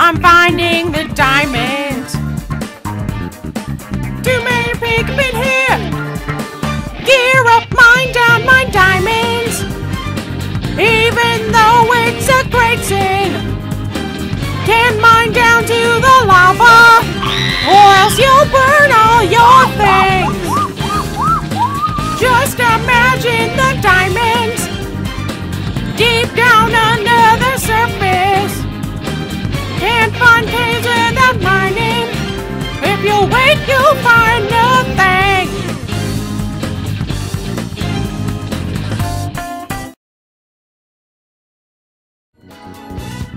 I'm finding the diamonds. Too many in here. Gear up, mine down, mine diamonds. Even though it's a great sin, can mine down to the lava, or else you'll burn all your things. Just imagine the You'll nothing.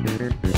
Mm-hmm.